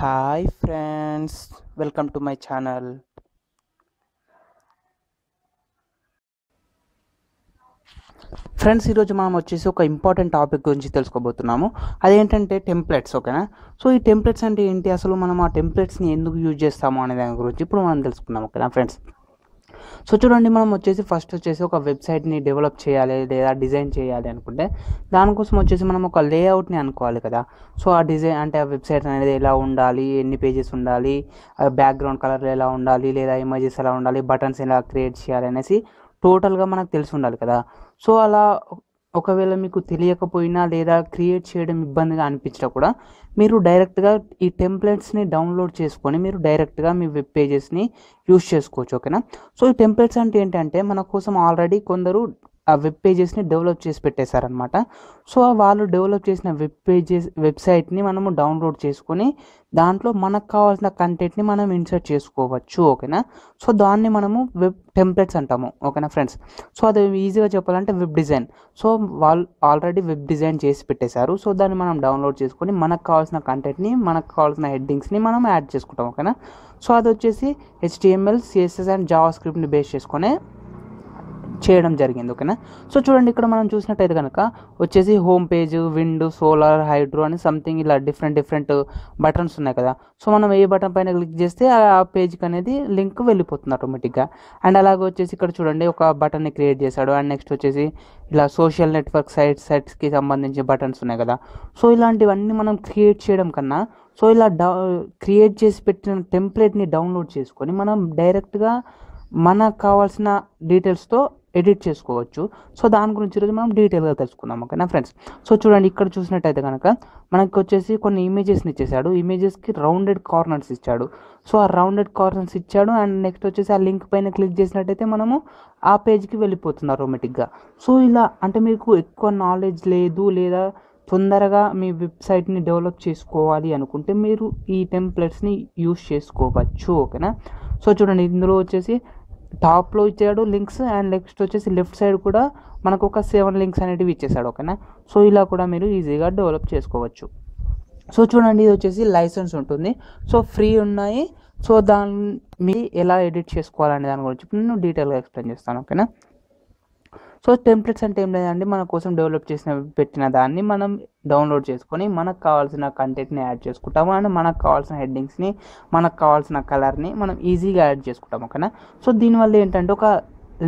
Hi friends welcome to my channel friends ఈరోజు మనం వచ్చేసి ఒక ఇంపార్టెంట్ టాపిక్ గురించి తెలుసుకోబోతున్నాము. అదేంటంటే టెంప్లెట్స్ ఓకేనా సో ఈ టెంప్లెట్స్ అంటే ఏంటి? అసలు మనం ఆ టెంప్లెట్స్ని ఎందుకు యూజ్ చేస్తాము అనే దాని గురించి ఇప్పుడు మనం తెలుసుకుందాం ఓకేనా ఫ్రెండ్స్ సో చూడండి మనం వచ్చేసి ఫస్ట్ వచ్చేసి ఒక వెబ్సైట్ని డెవలప్ చేయాలి లేదా డిజైన్ చేయాలి అనుకుంటే దానికోసం వచ్చేసి మనం ఒక లేఅవుట్ని అనుకోవాలి కదా. సో ఆ డిజైన్ అంటే ఆ వెబ్సైట్ అనేది ఎలా ఉండాలి ఎన్ని పేజెస్ ఉండాలి బ్యాక్గ్రౌండ్ కలర్ ఎలా ఉండాలి లేదా ఇమేజెస్ ఎలా ఉండాలి బటన్స్ ఎలా క్రియేట్ చేయాలి అనేసి టోటల్గా మనకు తెలిసి ఉండాలి కదా. సో అలా ఒకవేళ మీకు తెలియకపోయినా లేదా క్రియేట్ చేయడం ఇబ్బందిగా అనిపించినా కూడా మీరు డైరెక్ట్గా ఈ టెంప్లెట్స్ని డౌన్లోడ్ చేసుకొని మీరు డైరెక్ట్గా మీ వెబ్ పేజెస్ని యూస్ చేసుకోవచ్చు ఓకేనా సో ఈ టెంప్లెట్స్ అంటే ఏంటంటే మన కోసం ఆల్రెడీ కొందరు ఆ వెబ్ పేజెస్ని డెవలప్ చేసి పెట్టేశారనమాట సో వాళ్ళు డెవలప్ చేసిన వెబ్ పేజెస్ వెబ్సైట్ని మనము డౌన్లోడ్ చేసుకొని దాంట్లో మనకు కావాల్సిన కంటెంట్ని మనం ఇన్సర్ట్ చేసుకోవచ్చు ఓకేనా? సో దాన్ని మనము వెబ్ టెంప్లెట్స్ అంటాము ఓకేనా ఫ్రెండ్స్? సో అది ఈజీగా చెప్పాలంటే వెబ్ డిజైన్. సో వాళ్ళు ఆల్రెడీ వెబ్ డిజైన్ చేసి పెట్టేశారు. సో దాన్ని మనం డౌన్లోడ్ చేసుకొని మనకు కావాల్సిన కంటెంట్ని మనకు కావాల్సిన హెడ్డింగ్స్ని మనం యాడ్ చేసుకుంటాం ఓకేనా? సో అది వచ్చేసి హెచ్టిఎంఎల్ సిఎస్ఎస్ అండ్ జావా స్క్రిప్ట్ని బేస్ చేసుకొని చేయడం జరిగింది ఓకేనా? సో చూడండి ఇక్కడ మనం చూసినట్టయితే కనుక వచ్చేసి home page wind solar hydro అని సంథింగ్ ఇలా డిఫరెంట్ డిఫరెంట్ బటన్స్ ఉన్నాయి కదా. సో మనం ఏ బటన్ పైన క్లిక్ చేస్తే ఆ పేజ్కి అనేది లింక్ వెళ్ళిపోతుంది ఆటోమేటిక్గా. అండ్ అలాగే వచ్చేసి ఇక్కడ చూడండి ఒక బటన్ని క్రియేట్ చేశాడు. అండ్ నెక్స్ట్ వచ్చేసి ఇలా సోషల్ నెట్వర్క్ సైట్స్ సైట్స్కి సంబంధించి బటన్స్ ఉన్నాయి కదా. సో ఇలాంటివన్నీ మనం క్రియేట్ చేయడం కన్నా సో ఇలా డౌ క్రియేట్ చేసి పెట్టిన టెంప్లెట్ని డౌన్లోడ్ చేసుకొని మనం డైరెక్ట్గా మనకు కావాల్సిన డీటెయిల్స్తో ఎడిట్ చేసుకోవచ్చు. సో దాని గురించి ఈరోజు మనం డీటెయిల్గా తెలుసుకుందాం ఓకేనా ఫ్రెండ్స్? సో చూడండి ఇక్కడ చూసినట్టయితే కనుక మనకి వచ్చేసి కొన్ని ఇమేజెస్ని ఇచ్చేసాడు. ఇమేజెస్కి రౌండెడ్ కార్నర్స్ ఇచ్చాడు. సో ఆ రౌండెడ్ కార్నర్స్ ఇచ్చాడు అండ్ నెక్స్ట్ వచ్చేసి ఆ లింక్ పైన క్లిక్ చేసినట్టయితే మనము ఆ పేజ్కి వెళ్ళిపోతుంది ఆటోమేటిక్గా. సో ఇలా అంటే మీకు ఎక్కువ నాలెడ్జ్ లేదు లేదా తొందరగా మీ వెబ్సైట్ని డెవలప్ చేసుకోవాలి అనుకుంటే మీరు ఈ టెంప్లెట్స్ని యూస్ చేసుకోవచ్చు ఓకేనా? సో చూడండి ఇందులో వచ్చేసి టాప్లో ఇచ్చాడు లింక్స్ అండ్ నెక్స్ట్ వచ్చేసి లెఫ్ట్ సైడ్ కూడా మనకు ఒక సెవెన్ లింక్స్ అనేటివి ఇచ్చేసాడు ఓకేనా? సో ఇలా కూడా మీరు ఈజీగా డెవలప్ చేసుకోవచ్చు. సో చూడండి ఇది వచ్చేసి లైసెన్స్ ఉంటుంది. సో ఫ్రీ ఉన్నాయి. సో దాన్ని మీరు ఎలా ఎడిట్ చేసుకోవాలనే దాని గురించి నేను డీటెయిల్గా ఎక్స్ప్లెయిన్ చేస్తాను ఓకేనా? సో టెంప్లెట్స్ అంటే ఏం లేదండి. మన కోసం డెవలప్ చేసిన పెట్టిన దాన్ని మనం డౌన్లోడ్ చేసుకొని మనకు కావాల్సిన కంటెంట్ని యాడ్ చేసుకుంటాము. అండ్ మనకు కావాల్సిన హెడ్డింగ్స్ని మనకు కావాల్సిన కలర్ని మనం ఈజీగా యాడ్ చేసుకుంటాం ఓకేనా? సో దీనివల్ల ఏంటంటే ఒక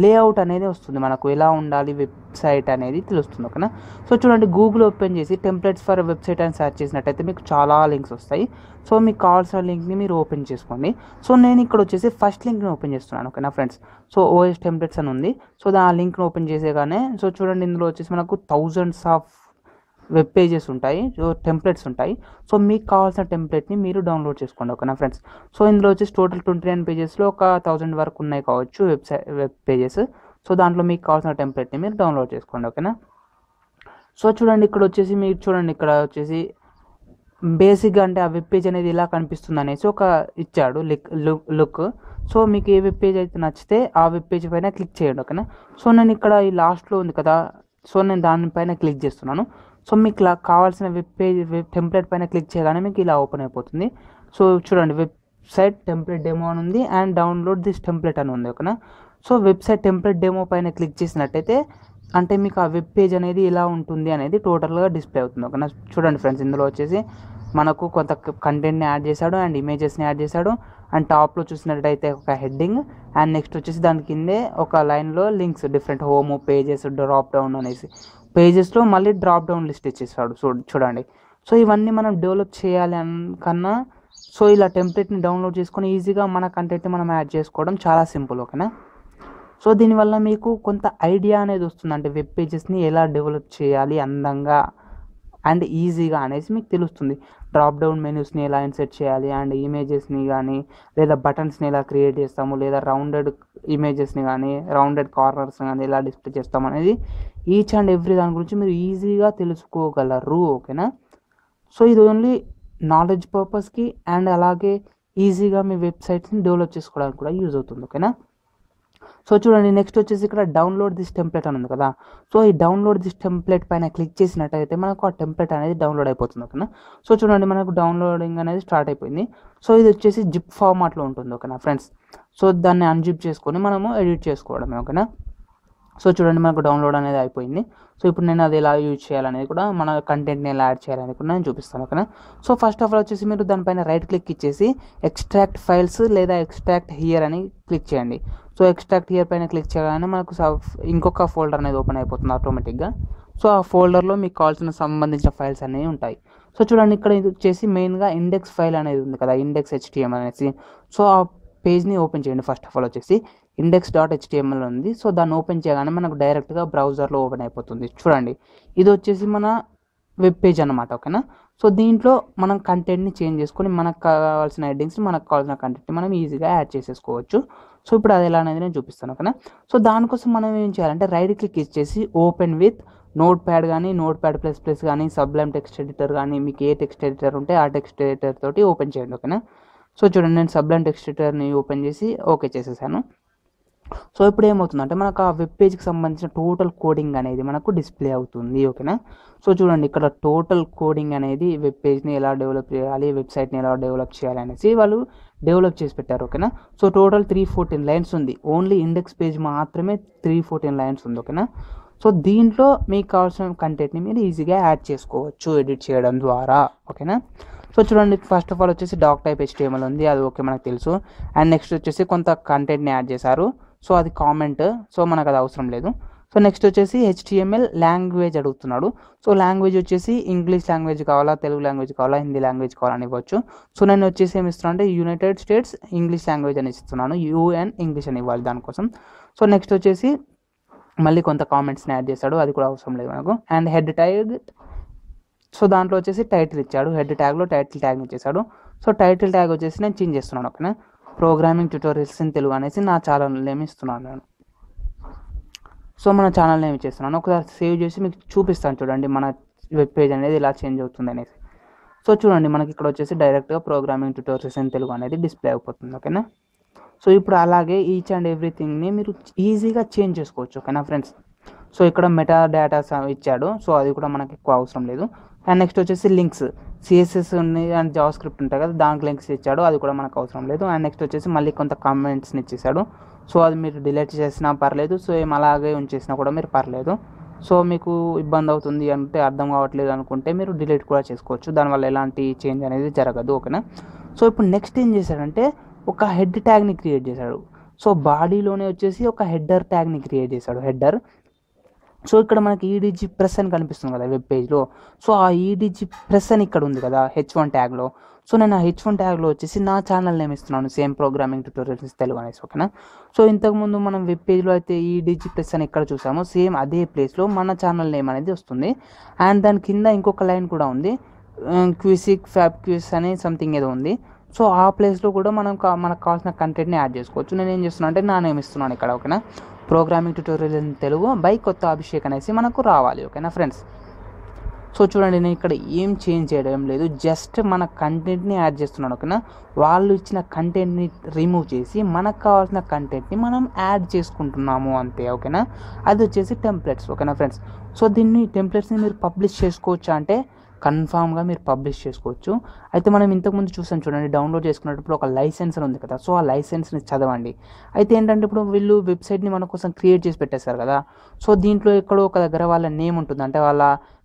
లేఅవుట్ అనేది వస్తుంది. మనకు ఎలా ఉండాలి వెబ్సైట్ అనేది తెలుస్తుంది. ఓకేనా? సో చూడండి గూగుల్ ఓపెన్ చేసి టెంప్లెట్స్ ఫర్ వెబ్సైట్ అని సెర్చ్ చేసినట్టయితే మీకు చాలా లింక్స్ వస్తాయి. సో మీకు కావాల్సిన లింక్ని మీరు ఓపెన్ చేసుకోండి. సో నేను ఇక్కడ వచ్చేసి ఫస్ట్ లింక్ని ఓపెన్ చేస్తున్నాను. ఓకేనా ఫ్రెండ్స్? సో ఓఎస్ టెంప్లెట్స్ అని ఉంది. సో ఆ లింక్ని ఓపెన్ చేసేగానే సో చూడండి ఇందులో వచ్చేసి మనకు థౌజండ్స్ ఆఫ్ వెబ్ పేజెస్ ఉంటాయి సో టెంప్లెట్స్ ఉంటాయి. సో మీకు కావాల్సిన టెంప్లెట్ని మీరు డౌన్లోడ్ చేసుకోండి ఓకేనా ఫ్రెండ్స్? సో ఇందులో వచ్చేసి టోటల్ ట్వంటీ నైన్ పేజెస్లో ఒక థౌజండ్ వరకు ఉన్నాయి కావచ్చు వెబ్సైట్ వెబ్ పేజెస్. సో దాంట్లో మీకు కావాల్సిన టెంప్లెట్ని మీరు డౌన్లోడ్ చేసుకోండి ఓకేనా? సో చూడండి ఇక్కడ వచ్చేసి మీరు చూడండి ఇక్కడ వచ్చేసి బేసిక్గా అంటే ఆ వెబ్ పేజ్ అనేది ఇలా కనిపిస్తుంది అనేసి ఒక ఇచ్చాడు లిక్ లుక్. సో మీకు ఏ వెబ్ పేజ్ అయితే నచ్చితే ఆ వెబ్ పేజ్ పైన క్లిక్ చేయండి ఓకేనా? సో నేను ఇక్కడ ఈ లాస్ట్లో ఉంది కదా సో నేను దానిపైన క్లిక్ చేస్తున్నాను. సో మీకు ఇలా కావాల్సిన వెబ్ పేజ్ వెబ్ టెంప్లెట్ పైన క్లిక్ చేయగానే మీకు ఇలా ఓపెన్ అయిపోతుంది. సో చూడండి వెబ్సైట్ టెంప్లెట్ డెమో అని ఉంది అండ్ డౌన్లోడ్ దిస్ టెంప్లెట్ అని ఉంది ఓకేనా? సో వెబ్సైట్ టెంప్లెట్ డెమో పైన క్లిక్ చేసినట్టయితే అంటే మీకు ఆ వెబ్ పేజ్ అనేది ఎలా ఉంటుంది అనేది టోటల్గా డిస్ప్లే అవుతుంది ఓకేనా? చూడండి ఫ్రెండ్స్ ఇందులో వచ్చేసి మనకు కొంత కంటెంట్ని యాడ్ చేశాడు అండ్ ఇమేజెస్ని యాడ్ చేశాడు. అండ్ టాప్లో చూసినట్టయితే ఒక హెడ్డింగ్. అండ్ నెక్స్ట్ వచ్చేసి దాని కిందే ఒక లైన్లో links different home pages drop down అనేసి. పేజెస్లో మళ్ళీ డ్రాప్ డౌన్ లిస్ట్ ఇచ్చేస్తాడు చూ చూడండి. సో ఇవన్నీ మనం డెవలప్ చేయాలి అన్ కన్నా సో ఇలా టెంప్లెట్ని డౌన్లోడ్ చేసుకొని ఈజీగా మన కంటెంట్ని మనం యాడ్ చేసుకోవడం చాలా సింపుల్ ఓకేనా? సో దీనివల్ల మీకు కొంత ఐడియా అనేది వస్తుంది. అంటే వెబ్ పేజెస్ని ఎలా డెవలప్ చేయాలి అందంగా అండ్ ఈజీగా అనేసి మీకు తెలుస్తుంది. డ్రాప్ డౌన్ మెనూస్ని ఎలా ఇన్సెట్ చేయాలి అండ్ ఇమేజెస్ని కానీ లేదా బటన్స్ని ఎలా క్రియేట్ చేస్తాము లేదా రౌండెడ్ ఇమేజెస్ని కానీ రౌండెడ్ కార్నర్స్ని కానీ ఎలా డిస్ప్లే చేస్తాం అనేది ఈచ్ అండ్ ఎవ్రీ దాని గురించి మీరు ఈజీగా తెలుసుకోగలరు ఓకేనా సో ఇది ఓన్లీ నాలెడ్జ్ పర్పస్కి అండ్ అలాగే ఈజీగా మీ వెబ్సైట్స్ని డెవలప్ చేసుకోవడానికి కూడా యూజ్ అవుతుంది ఓకేనా సో చూడండి నెక్స్ట్ వచ్చేసి ఇక్కడ డౌన్లోడ్ దిస్ టెంప్లెట్ అని ఉంది కదా. సో ఈ డౌన్లోడ్ దిస్ టెంప్లెట్ పైన క్లిక్ చేసినట్టయితే మనకు ఆ టెంప్లెట్ అనేది డౌన్లోడ్ అయిపోతుంది ఓకేనా? సో చూడండి మనకు డౌన్లోడింగ్ అనేది స్టార్ట్ అయిపోయింది. సో ఇది వచ్చేసి జిప్ ఫార్మాట్లో ఉంటుంది ఓకేనా ఫ్రెండ్స్ సో దాన్ని అన్జిప్ చేసుకొని మనము ఎడిట్ చేసుకోవడమే ఓకేనా? సో చూడండి మనకు డౌన్లోడ్ అనేది అయిపోయింది. సో ఇప్పుడు నేను అది ఎలా యూజ్ చేయాలనేది కూడా మన కంటెంట్ని ఎలా యాడ్ చేయాలని కూడా నేను చూపిస్తాను ఓకేనా? సో ఫస్ట్ ఆఫ్ ఆల్ వచ్చేసి మీరు దానిపైన రైట్ క్లిక్ ఇచ్చేసి ఎక్స్ట్రాక్ట్ ఫైల్స్ లేదా ఎక్స్ట్రాక్ట్ హియర్ అని క్లిక్ చేయండి. సో ఎక్స్ట్రాక్ట్ ఇయర్ పైన క్లిక్ చేయగానే మనకు ఇంకొక ఫోల్డర్ అనేది ఓపెన్ అయిపోతుంది ఆటోమేటిక్గా. సో ఆ ఫోల్డర్లో మీకు కావాల్సిన సంబంధించిన ఫైల్స్ అనేవి ఉంటాయి. సో చూడండి ఇక్కడ ఇది వచ్చేసి మెయిన్గా ఇండెక్స్ ఫైల్ అనేది ఉంది కదా ఇండెక్స్ హెచ్టిఎం అనేసి. సో ఆ పేజ్ని ఓపెన్ చేయండి ఫస్ట్ ఆఫ్ ఆల్ వచ్చేసి. ఇండెక్స్ డాట్ హెచ్టిఎంఎల్ ఉంది. సో దాన్ని ఓపెన్ చేయగానే మనకు డైరెక్ట్గా బ్రౌజర్లో ఓపెన్ అయిపోతుంది. చూడండి ఇది వచ్చేసి మన వెబ్ పేజ్ అనమాట ఓకేనా? సో దీంట్లో మనం కంటెంట్ని చేంజ్ చేసుకొని మనకు కావాల్సిన హెడ్డింగ్స్ మనకు కావాల్సిన కంటెంట్ని మనం ఈజీగా యాడ్ చేసేసుకోవచ్చు. సో ఇప్పుడు అది ఎలా అనేది నేను చూపిస్తాను ఓకేనా? సో దానికోసం మనం ఏం చేయాలంటే రైట్ క్లిక్ ఇచ్చేసి ఓపెన్ విత్ నోట్ ప్యాడ్ కానీ నోట్ ప్యాడ్ ప్లస్ ప్లస్ కానీ సబ్లైమ్ టెక్స్ట్ ఎడిటర్ కానీ మీకు ఏ టెక్స్ట్ ఎడిటర్ ఉంటే ఆ టెక్స్ట్ ఎడిటర్ తోటి ఓపెన్ చేయండి ఓకేనా? సో చూడండి నేను సబ్లైమ్ టెక్స్ట్ ఎడిటర్ని ఓపెన్ చేసి ఓకే చేసేసాను. సో ఇప్పుడు ఏమవుతుందంటే మనకు ఆ వెబ్ పేజ్కి సంబంధించిన టోటల్ కోడింగ్ అనేది మనకు డిస్ప్లే అవుతుంది ఓకేనా? సో చూడండి ఇక్కడ టోటల్ కోడింగ్ అనేది వెబ్ పేజ్ని ఎలా డెవలప్ చేయాలి వెబ్సైట్ని ఎలా డెవలప్ చేయాలి అనేసి వాళ్ళు డెవలప్ చేసి పెట్టారు ఓకేనా? So total three fourteen lines ఉంది. ఓన్లీ ఇండెక్స్ పేజ్ మాత్రమే త్రీ ఫోర్టీన్ లైన్స్ ఉంది ఓకేనా? సో దీంట్లో మీకు కావాల్సిన కంటెంట్ని మీరు ఈజీగా యాడ్ చేసుకోవచ్చు ఎడిట్ చేయడం ద్వారా ఓకేనా? సో చూడండి ఫస్ట్ ఆఫ్ ఆల్ వచ్చేసి డాక్ టైప్ హెచ్టిఎంఎల్ ఉంది అది ఓకే మనకు తెలుసు. అండ్ నెక్స్ట్ వచ్చేసి కొంత కంటెంట్ని యాడ్ చేశారు. సో అది కామెంట్ సో మనకు అది అవసరం లేదు. సో నెక్స్ట్ వచ్చేసి హెచ్టిఎంఎల్ లాంగ్వేజ్ అడుగుతున్నాడు. సో లాంగ్వేజ్ వచ్చేసి ఇంగ్లీష్ లాంగ్వేజ్ కావాలా తెలుగు లాంగ్వేజ్ కావాలా హిందీ లాంగ్వేజ్ కావాలని ఇవ్వచ్చు. సో నేను వచ్చేసి ఏమి ఇస్తున్నాను అంటే యునైటెడ్ స్టేట్స్ ఇంగ్లీష్ లాంగ్వేజ్ అని ఇస్తున్నాను. యూఎన్ ఇంగ్లీష్ అని ఇవ్వాలి దానికోసం. సో నెక్స్ట్ వచ్చేసి మళ్ళీ కొంత కామెంట్స్ని యాడ్ చేశాడు అది కూడా అవసరం లేదు మనకు. అండ్ హెడ్ ట్యాగ్ సో దాంట్లో వచ్చేసి టైటిల్ ఇచ్చాడు. హెడ్ ట్యాగ్లో టైటిల్ ట్యాగ్ ఇచ్చేసాడు సో టైటిల్ ట్యాగ్ వచ్చేసి నేను చేంజ్ చేస్తున్నాను ఓకేనా? ప్రోగ్రామింగ్ ట్యూటోరియల్స్ ఇన్ తెలుగు అనేసి నా ఛానల్ నేమ్ ఇస్తున్నాను నేను. సో మన ఛానల్ నేమ్ చేస్తున్నాను ఒకసారి సేవ్ చేసి మీకు చూపిస్తాను చూడండి మన వెబ్ పేజ్ అనేది ఇలా చేంజ్ అవుతుంది అనేసి. సో చూడండి మనకి ఇక్కడ వచ్చేసి డైరెక్ట్గా ప్రోగ్రామింగ్ ట్యూటోరియల్స్ ఇన్ తెలుగు అనేది డిస్ప్లే అయిపోతుంది ఓకేనా? సో ఇప్పుడు అలాగే ఈచ్ అండ్ ఎవ్రీథింగ్ని మీరు ఈజీగా చేంజ్ చేసుకోవచ్చు ఓకేనా ఫ్రెండ్స్? సో ఇక్కడ మెటా డేటా ఇచ్చాడు. సో అది కూడా మనకి ఎక్కువ అవసరం లేదు. అండ్ నెక్స్ట్ వచ్చేసి లింక్స్ సిఎస్ఎస్ ఉన్నాయి అండ్ జావా స్క్రిప్ట్ ఉంటాయి కదా దానికి లింక్స్ ఇచ్చాడు అది కూడా మనకు అవసరం లేదు. అండ్ నెక్స్ట్ వచ్చేసి మళ్ళీ కొంత కామెంట్స్ని ఇచ్చేసాడు సో అది మీరు డిలీట్ చేసినా పర్లేదు సో ఏం అలాగే ఉంచేసినా కూడా మీరు పర్లేదు. సో మీకు ఇబ్బంది అవుతుంది అంటే అర్థం కావట్లేదు అనుకుంటే మీరు డిలీట్ కూడా చేసుకోవచ్చు. దానివల్ల ఎలాంటి చేంజ్ అనేది జరగదు ఓకేనా సో ఇప్పుడు నెక్స్ట్ ఏం చేశాడంటే ఒక హెడ్ ట్యాగ్ని క్రియేట్ చేశాడు. సో బాడీలోనే వచ్చేసి ఒక హెడ్డర్ ట్యాగ్ని క్రియేట్ చేశాడు హెడ్డర్ సో ఇక్కడ మనకి ఈడీజీ ప్రెస్ అని కనిపిస్తుంది కదా వెబ్ పేజ్లో సో ఆ ఈడీజీ ప్రెస్ అని ఇక్కడ ఉంది కదా హెచ్ వన్ ట్యాగ్లో సో నేను ఆ హెచ్ వన్ ట్యాగ్లో వచ్చేసి నా ఛానల్ నేమ్ ఇస్తున్నాను సేమ్ ప్రోగ్రామింగ్ ట్యూటోరియల్స్ తెలుగు అనేసి ఓకేనా సో ఇంతకుముందు మనం వెబ్ పేజ్లో అయితే ఈడీజీ ప్రెస్ అని ఇక్కడ చూసామో సేమ్ అదే ప్లేస్లో మన ఛానల్ నేమ్ అనేది వస్తుంది. అండ్ దాని కింద ఇంకొక లైన్ కూడా ఉంది క్యూసిక్ ఫ్యాబ్ క్యూస్ అని సంథింగ్ ఏదో ఉంది. సో ఆ ప్లేస్లో కూడా మనం మనకు కావాల్సిన కంటెంట్ని యాడ్ చేసుకోవచ్చు. నేను ఏం చేస్తున్నాను అంటే నా నేమ్ ఇస్తున్నాను ఇక్కడ ఓకేనా programming tutorial in Telugu by Kotha Abhishek అనేసి మనకు రావాలి ఓకేనా ఫ్రెండ్స్ సో చూడండి నేను ఇక్కడ ఏం చేంజ్ చేయడం లేదు. జస్ట్ మన కంటెంట్ని యాడ్ చేస్తున్నాను ఓకేనా వాళ్ళు ఇచ్చిన కంటెంట్ని రిమూవ్ చేసి మనకు కావాల్సిన కంటెంట్ని మనం యాడ్ చేసుకుంటున్నాము అంతే ఓకేనా అది వచ్చేసి టెంప్లెట్స్ ఓకేనా ఫ్రెండ్స్ సో దీన్ని టెంప్లెట్స్ని మీరు పబ్లిష్ చేసుకోవచ్చా అంటే కన్ఫామ్గా మీరు పబ్లిష్ చేసుకోవచ్చు. అయితే మనం ఇంతకుముందు చూసాం చూడండి డౌన్లోడ్ చేసుకున్నప్పుడు ఒక లైసెన్స్ ఉంది కదా సో ఆ లైసెన్స్ని చదవండి. అయితే ఏంటంటే ఇప్పుడు వీళ్ళు వెబ్సైట్ని మన కోసం క్రియేట్ చేసి పెట్టేశారు కదా సో దీంట్లో ఎక్కడో ఒక దగ్గర వాళ్ళ నేమ్ ఉంటుంది. అంటే వాళ్ళ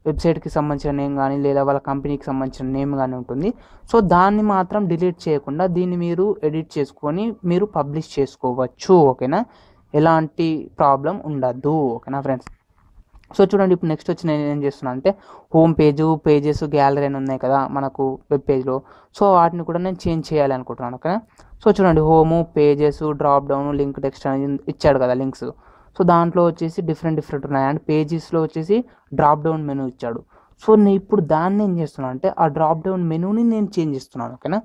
వెబ్సైట్కి సంబంధించిన నేమ్ కానీ లేదా వాళ్ళ కంపెనీకి సంబంధించిన నేమ్ కానీ ఉంటుంది. సో దాన్ని మాత్రం డిలీట్ చేయకుండా దీన్ని మీరు ఎడిట్ చేసుకొని మీరు పబ్లిష్ చేసుకోవచ్చు ఓకేనా? ఎలాంటి ప్రాబ్లం ఉండదు ఓకేనా ఫ్రెండ్స్? సో చూడండి ఇప్పుడు నెక్స్ట్ వచ్చి నేను ఏం చేస్తున్నాను అంటే హోమ్ పేజ్ పేజెస్ గ్యాలరీ అని ఉన్నాయి కదా మనకు వెబ్ పేజ్లో సో వాటిని కూడా నేను చేంజ్ చేయాలి అనుకుంటున్నాను ఓకేనా? సో చూడండి home pages drop down link text అనేది ఇచ్చాడు కదా లింక్స్ సో దాంట్లో వచ్చేసి డిఫరెంట్ డిఫరెంట్ ఉన్నాయి. అండ్ పేజెస్లో వచ్చేసి డ్రాప్ డౌన్ మెనూ ఇచ్చాడు. సో నేను ఇప్పుడు దాన్ని ఏం చేస్తున్నాను అంటే ఆ డ్రాప్ డౌన్ మెనూని నేను చేంజ్ చేస్తున్నాను ఓకేనా?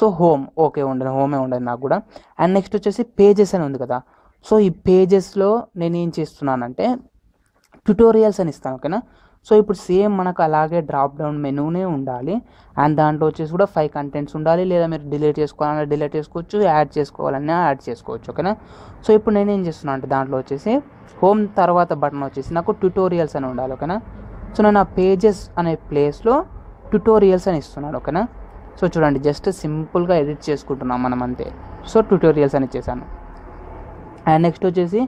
సో హోమ్ ఓకే ఉండదు హోమే ఉండదు నాకు కూడా. అండ్ నెక్స్ట్ వచ్చేసి పేజెస్ అని ఉంది కదా. సో ఈ పేజెస్లో నేను ఏం చేస్తున్నానంటే ట్యుటోరియల్స్ అని ఇస్తాను ఓకేనా? సో ఇప్పుడు సేమ్ మనకు అలాగే డ్రాప్ డౌన్ మెనూనే ఉండాలి. అండ్ దాంట్లో వచ్చేసి కూడా ఫైవ్ కంటెంట్స్ ఉండాలి. లేదా మీరు డిలీట్ చేసుకోవాలన్నా డిలీట్ చేసుకోవచ్చు యాడ్ చేసుకోవాలన్నా యాడ్ చేసుకోవచ్చు ఓకేనా? సో ఇప్పుడు నేను ఏం చేస్తున్నాను అంటే దాంట్లో వచ్చేసి హోమ్ తర్వాత బటన్ వచ్చేసి నాకు ట్యూటోరియల్స్ అని ఉండాలి ఓకేనా? సో నేను ఆ పేజెస్ అనే ప్లేస్లో ట్యూటోరియల్స్ అని ఇస్తున్నాను ఓకేనా? సో చూడండి జస్ట్ సింపుల్గా ఎడిట్ చేసుకుంటున్నాం మనం అంతే సో ట్యూటోరియల్స్ అని ఇచ్చేసాను. అండ్ నెక్స్ట్ వచ్చేసి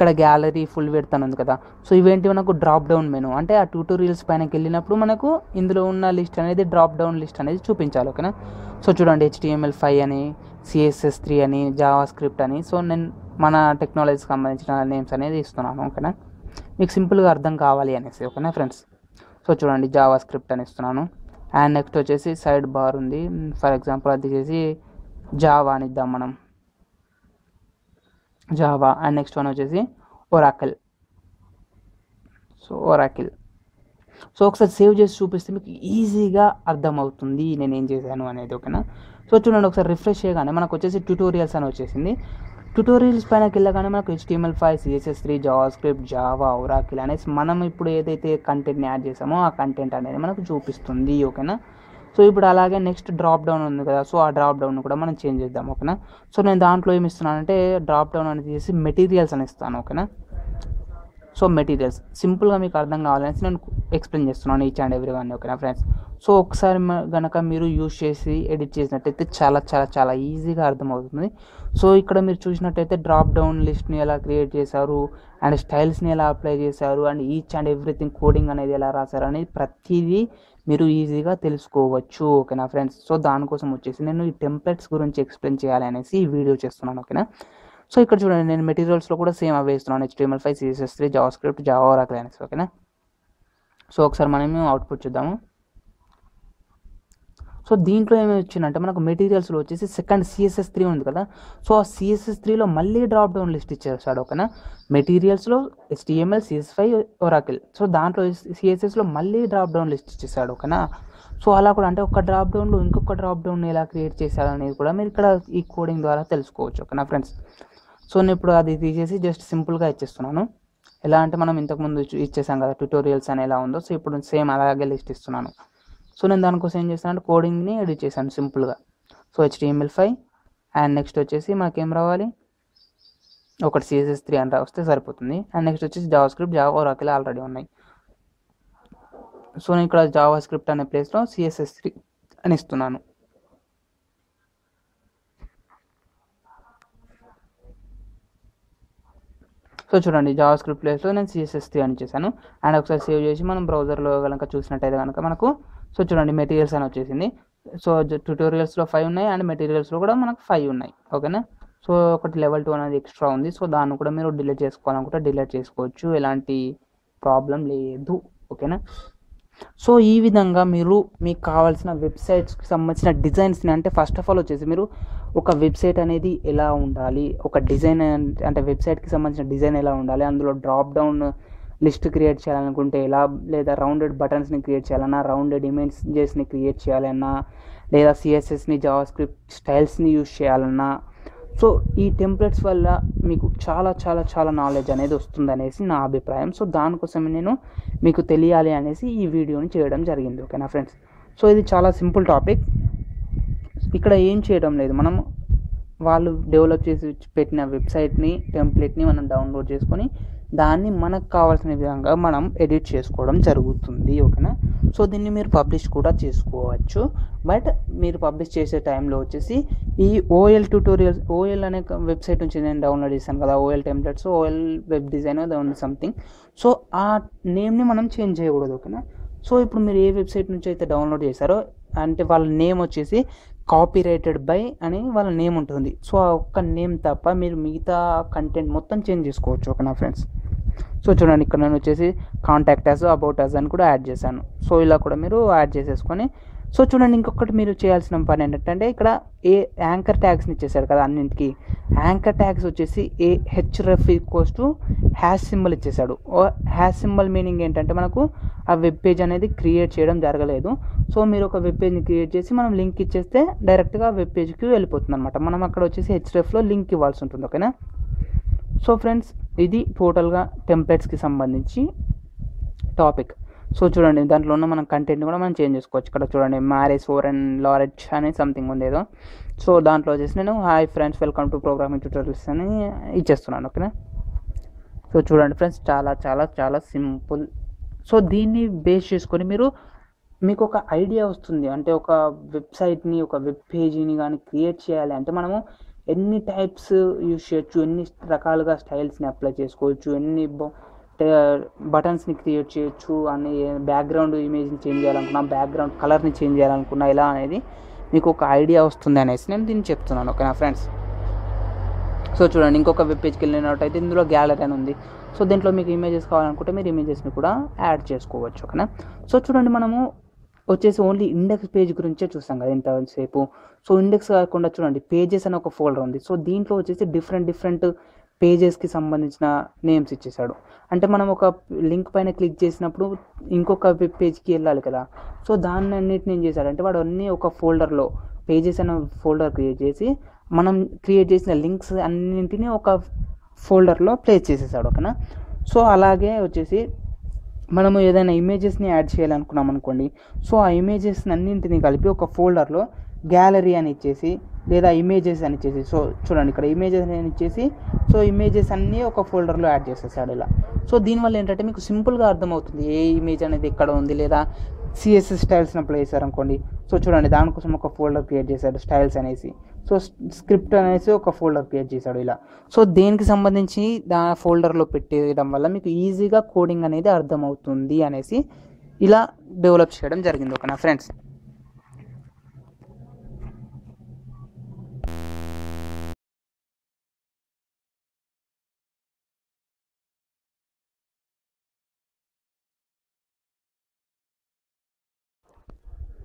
ఇక్కడ గ్యాలరీ ఫుల్ పెడతాను కదా. సో ఇవేంటి మనకు డ్రాప్ డౌన్ మెనూ అంటే ఆ ట్యూటోరియల్స్ పైనకి వెళ్ళినప్పుడు మనకు ఇందులో ఉన్న లిస్ట్ అనేది డ్రాప్ డౌన్ లిస్ట్ అనేది చూపించాలి ఓకేనా సో చూడండి హెచ్టిఎంఎల్ ఫైవ్ అని సిఎస్ఎస్ త్రీ అని జావా స్క్రిప్ట్ అని. సో నేను మన టెక్నాలజీకి సంబంధించిన నేమ్స్ అనేది ఇస్తున్నాను ఓకేనా మీకు సింపుల్గా అర్థం కావాలి అనేసి ఓకేనా ఫ్రెండ్స్ సో చూడండి జావా స్క్రిప్ట్ అని ఇస్తున్నాను. అండ్ నెక్స్ట్ వచ్చేసి సైడ్ బార్ ఉంది hmm, ఫర్ ఎగ్జాంపుల్ అది చేసి జావా అని ఇద్దాం మనం. జావా అండ్ నెక్స్ట్ వన్ వచ్చేసి ఒరాకిల్ సో ఒరాకిల్ సో ఒకసారి సేవ్ చేసి చూపిస్తే మీకు ఈజీగా అర్థమవుతుంది నేను ఏం చేశాను అనేది ఓకేనా సో చూడండి ఒకసారి రిఫ్రెష్ చేయగానే మనకు వచ్చేసి ట్యూటోరియల్స్ అని వచ్చేసింది. ట్యూటోరియల్స్ పైనకి వెళ్ళగానే మనకు HTML five CSS three JavaScript Java Oracle అనేసి మనం ఇప్పుడు ఏదైతే కంటెంట్ని యాడ్ చేసామో ఆ కంటెంట్ అనేది మనకు చూపిస్తుంది ఓకేనా సో ఇప్పుడు అలాగే నెక్స్ట్ డ్రాప్ డౌన్ ఉంది కదా సో ఆ డ్రాప్ డౌన్ కూడా మనం చేంజ్ చేద్దాం ఓకేనా? సో నేను దాంట్లో ఏమి ఇస్తున్నానంటే డ్రాప్ డౌన్ అనేది చేసి మెటీరియల్స్ అని ఇస్తాను ఓకేనా? సో మెటీరియల్స్ సింపుల్గా మీకు అర్థం కావాలనేసి నేను ఎక్స్ప్లెయిన్ చేస్తున్నాను ఈచ్ అండ్ ఎవ్రీ వన్ ఓకేనా ఫ్రెండ్స్ సో ఒకసారి కనుక మీరు యూజ్ చేసి ఎడిట్ చేసినట్టయితే చాలా చాలా చాలా ఈజీగా అర్థమవుతుంది. సో ఇక్కడ మీరు చూసినట్టయితే డ్రాప్ డౌన్ లిస్ట్ని ఎలా క్రియేట్ చేశారు అండ్ స్టైల్స్ని ఎలా అప్లై చేశారు and each and everything coding అనేది ఎలా రాశారు అనేది ప్రతిదీ మీరు ఈజీగా తెలుసుకోవచ్చు ఓకేనా ఫ్రెండ్స్? సో దానికోసం వచ్చేసి నేను ఈ టెంప్లెట్స్ గురించి ఎక్స్ప్లెయిన్ చేయాలి అనేసి ఈ వీడియో చేస్తున్నాను ఓకేనా? సో ఇక్కడ చూడండి నేను మెటీరియల్స్లో కూడా సేమ్ అవే ఇస్తున్నాను five CSS three JavaScript Java Oracle అనేసి ఓకేనా? సో ఒకసారి మనం అవుట్పుట్ చూద్దాము. సో దీంట్లో ఏమి వచ్చిందంటే మనకు మెటీరియల్స్లో వచ్చేసి సెకండ్ సిఎస్ఎస్ త్రీ ఉంది కదా. సో ఆ సిఎస్ఎస్ త్రీలో మళ్ళీ డ్రాప్ డౌన్ లిస్ట్ ఇచ్చేస్తాడు ఓకేనా? మెటీరియల్స్లో HTML CSS five Oracle. So దాంట్లో సిఎస్ఎస్లో మళ్ళీ డ్రాప్ డౌన్ లిస్ట్ ఇచ్చేసాడు ఓకేనా? సో అలా కూడా అంటే ఒక డ్రాప్ డౌన్లో ఇంకొక డ్రాప్ డౌన్ ఎలా క్రియేట్ చేశారు అనేది కూడా మీరు ఇక్కడ ఈ కోడింగ్ ద్వారా తెలుసుకోవచ్చు ఓకేనా ఫ్రెండ్స్? సో నేను ఇప్పుడు అది తీసేసి జస్ట్ సింపుల్గా ఇచ్చేస్తున్నాను. ఎలా అంటే మనం ఇంతకుముందు ఇచ్చేసాం కదా ట్యూటోరియల్స్ అని ఎలా ఉందో. సో ఇప్పుడు సేమ్ అలాగే లిస్ట్ ఇస్తున్నాను. సో నేను దానికోసం ఏం చేస్తాను అంటే కోడింగ్ని ఎడిట్ చేశాను సింపుల్గా so HTML five and next వచ్చేసి మనకేం రావాలి? ఒకటి సిఎస్ఎస్ త్రీ అని వస్తే సరిపోతుంది. అండ్ నెక్స్ట్ వచ్చేసి JavaScript Java Oracle already ఉన్నాయి. సో నేను ఇక్కడ జావా స్క్రిప్ట్ అనే ప్లేస్లో సిఎస్ఎస్ త్రీ అని ఇస్తున్నాను. సో చూడండి జావా స్క్రిప్ట్ ప్లేస్లో నేను సిఎస్ఎస్ త్రీ అని చేశాను. అండ్ ఒకసారి సేవ్ చేసి మనం బ్రౌజర్లో కనుక చూసినట్టయితే కనుక మనకు సో చూడండి మెటీరియల్స్ అని వచ్చేసింది. సో ట్యూటోరియల్స్లో ఫైవ్ ఉన్నాయి అండ్ మెటీరియల్స్లో కూడా మనకు ఫైవ్ ఉన్నాయి. ఓకేనా సో ఒకటి లెవెల్ టూ అనేది ఎక్స్ట్రా ఉంది. సో దాన్ని కూడా మీరు డిలీట్ చేసుకోవాలనుకుంటే డిలీట్ చేసుకోవచ్చు. ఎలాంటి ప్రాబ్లం లేదు. ఓకేనా సో ఈ విధంగా మీరు మీకు కావాల్సిన వెబ్సైట్స్కి సంబంధించిన డిజైన్స్ని అంటే ఫస్ట్ ఆఫ్ ఆల్ వచ్చేసి మీరు ఒక వెబ్సైట్ అనేది ఎలా ఉండాలి? ఒక డిజైన్ అంటే వెబ్సైట్కి సంబంధించిన డిజైన్ ఎలా ఉండాలి? అందులో డ్రాప్ డౌన్ లిస్ట్ క్రియేట్ చేయాలనుకుంటే ఎలా లేదా రౌండెడ్ బటన్స్ని క్రియేట్ చేయాలన్నా రౌండెడ్ ఇమేజెస్ని క్రియేట్ చేయాలన్నా లేదా సిఎస్ఎస్ని జావా స్క్రిప్ట్ స్టైల్స్ని యూజ్ చేయాలన్నా. సో ఈ టెంప్లెట్స్ వల్ల మీకు చాలా చాలా చాలా నాలెడ్జ్ అనేది వస్తుంది అనేసి నా అభిప్రాయం. సో దానికోసం నేను మీకు తెలియాలి అనేసి ఈ వీడియోని చేయడం జరిగింది. ఓకేనా ఫ్రెండ్స్? సో ఇది చాలా సింపుల్ టాపిక్. ఇక్కడ ఏం చేయడం లేదు. మనం వాళ్ళు డెవలప్ చేసి పెట్టిన వెబ్సైట్ని టెంప్లెట్ని మనం డౌన్లోడ్ చేసుకొని దాన్ని మనకు కావాల్సిన విధంగా మనం ఎడిట్ చేసుకోవడం జరుగుతుంది ఓకేనా? సో దీన్ని మీరు పబ్లిష్ కూడా చేసుకోవచ్చు. బట్ మీరు పబ్లిష్ చేసే టైంలో వచ్చేసి ఈ ఓఎల్ ట్యూటోరియల్స్ ఓఎల్ అనే వెబ్సైట్ నుంచి నేను డౌన్లోడ్ చేశాను కదా OL templates OL web design down something. So ఆ నేమ్ని మనం చేంజ్ చేయకూడదు ఓకేనా? సో ఇప్పుడు మీరు ఏ వెబ్సైట్ నుంచి అయితే డౌన్లోడ్ చేశారో అంటే వాళ్ళ నేమ్ వచ్చేసి కాపీరైటెడ్ బై అని వాళ్ళ నేమ్ ఉంటుంది సో ఆ ఒక్క నేమ్ తప్ప మీరు మిగతా కంటెంట్ మొత్తం చేంజ్ చేసుకోవచ్చు ఓకేనా ఫ్రెండ్స్ సో చూడండి ఇక్కడ నేను వచ్చేసి కాంటాక్ట్ యాజ్ అబౌట్ యాజ్ అని కూడా యాడ్ చేశాను. సో ఇలా కూడా మీరు యాడ్ చేసేసుకొని సో చూడండి ఇంకొకటి మీరు చేయాల్సిన పని ఏంటంటే ఇక్కడ ఏ యాంకర్ ట్యాగ్స్ని ఇచ్చేసాడు కదా అన్నింటికి. యాంకర్ ట్యాగ్స్ వచ్చేసి a href equals to hash symbol ఇచ్చేసాడు హ్యాష్ సింబల్ మీనింగ్ ఏంటంటే మనకు ఆ వెబ్ పేజ్ అనేది క్రియేట్ చేయడం జరగలేదు. సో మీరు ఒక వెబ్ పేజ్ని క్రియేట్ చేసి మనం లింక్ ఇచ్చేస్తే డైరెక్ట్గా వెబ్ పేజ్కి వెళ్ళిపోతుంది అనమాట మనం అక్కడ వచ్చేసి హెచ్డిఎఫ్లో లింక్ ఇవ్వాల్సి ఉంటుంది ఓకేనా? సో ఫ్రెండ్స్ ఇది టోటల్గా టెంప్లెట్స్కి సంబంధించి టాపిక్. సో చూడండి దాంట్లో ఉన్న మనం కంటెంట్ కూడా మనం చేంజ్ చేసుకోవచ్చు. ఇక్కడ చూడండి మ్యారేజ్ ఫోర్ అండ్ లారెజ్ అని సంథింగ్ ఉంది ఏదో. సో దాంట్లో వచ్చేసి నేను hi friends welcome to programming tutorials అని ఇచ్చేస్తున్నాను ఓకేనా? సో చూడండి ఫ్రెండ్స్ చాలా చాలా చాలా సింపుల్. సో దీన్ని బేస్ చేసుకొని మీరు మీకు ఒక ఐడియా వస్తుంది. అంటే ఒక వెబ్సైట్ని ఒక వెబ్ పేజీని కానీ క్రియేట్ చేయాలి అంటే మనము ఎన్ని టైప్స్ యూజ్ చేయొచ్చు ఎన్ని రకాలుగా స్టైల్స్ని అప్లై చేసుకోవచ్చు ఎన్ని బటన్స్ని క్రియేట్ చేయొచ్చు అని బ్యాక్గ్రౌండ్ ఇమేజ్ని చేంజ్ చేయాలనుకున్నా బ్యాక్గ్రౌండ్ కలర్ని చేంజ్ చేయాలనుకున్నా ఇలా అనేది మీకు ఒక ఐడియా వస్తుంది అనేసి నేను దీన్ని చెప్తున్నాను. ఓకేనా ఫ్రెండ్స్? సో చూడండి ఇంకొక వెబ్ పేజ్కి వెళ్ళినట్టయితే ఇందులో గ్యాలరీ అని ఉంది. సో దీంట్లో మీకు ఇమేజెస్ కావాలనుకుంటే మీరు ఇమేజెస్ని కూడా యాడ్ చేసుకోవచ్చు. ఓకేనా? సో చూడండి మనము వచ్చేసి ఓన్లీ ఇండెక్స్ పేజ్ గురించే చూస్తాం కదా ఇంతసేపు. సో ఇండెక్స్ కాకుండా చూడండి పేజెస్ అని ఒక ఫోల్డర్ ఉంది. సో దీంట్లో వచ్చేసి డిఫరెంట్ డిఫరెంట్ పేజెస్కి సంబంధించిన నేమ్స్ ఇచ్చేసాడు అంటే మనం ఒక లింక్ పైన క్లిక్ చేసినప్పుడు ఇంకొక వెబ్ పేజ్కి వెళ్ళాలి కదా. సో దాన్ని అన్నిటిని ఏం చేశాడు అంటే వాడు అన్నీ ఒక ఫోల్డర్లో పేజెస్ అనే ఫోల్డర్ క్రియేట్ చేసి మనం క్రియేట్ చేసిన లింక్స్ అన్నింటినీ ఒక ఫోల్డర్లో ప్లేస్ చేసేసాడు ఓకేనా? సో అలాగే వచ్చేసి మనము ఏదైనా ఇమేజెస్ని యాడ్ చేయాలనుకున్నాం అనుకోండి సో ఆ ఇమేజెస్ అన్నింటినీ కలిపి ఒక ఫోల్డర్లో గ్యాలరీ అని ఇచ్చేసి లేదా ఇమేజెస్ అని ఇచ్చేసి సో చూడండి ఇక్కడ ఇమేజెస్ అని ఇచ్చేసి సో ఇమేజెస్ అన్నీ ఒక ఫోల్డర్లో యాడ్ చేసేసాడు ఇలా. సో దీనివల్ల ఏంటంటే మీకు సింపుల్గా అర్థమవుతుంది ఏ ఇమేజ్ అనేది ఎక్కడ ఉంది లేదా సిఎస్ఎస్ స్టైల్స్ని అప్లై చేశారనుకోండి. సో చూడండి దానికోసం ఒక ఫోల్డర్ క్రియేట్ చేశాడు స్టైల్స్ అనేసి. సో స్క్రిప్ట్ అనేసి ఒక ఫోల్డర్ క్రియేట్ చేశాడు ఇలా. సో దేనికి సంబంధించి దా ఫోల్డర్లో పెట్టేయడం వల్ల మీకు ఈజీగా కోడింగ్ అనేది అర్థమవుతుంది అనేసి ఇలా డెవలప్ చేయడం జరిగింది. ఓకేనా ఫ్రెండ్స్?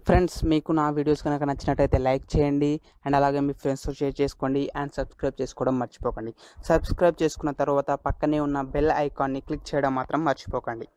ఫ్రెండ్స్ మీకు నా వీడియోస్ కనుక నచ్చినట్టయితే లైక్ చేయండి. అండ్ అలాగే మీ ఫ్రెండ్స్తో షేర్ చేసుకోండి. అండ్ సబ్స్క్రైబ్ చేసుకోవడం మర్చిపోకండి. సబ్స్క్రైబ్ చేసుకున్న తర్వాత పక్కనే ఉన్న బెల్ ఐకాన్ని క్లిక్ చేయడం మాత్రం మర్చిపోకండి.